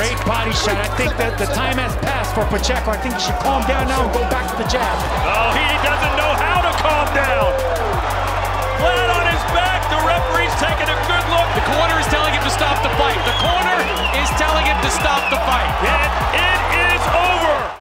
Great body shot. I think that the time has passed for Pacheco. I think he should calm down now and go back to the jab. Oh, he doesn't know how to calm down. Flat on his back. The referee's taking a good look. The corner is telling him to stop the fight. The corner is telling him to stop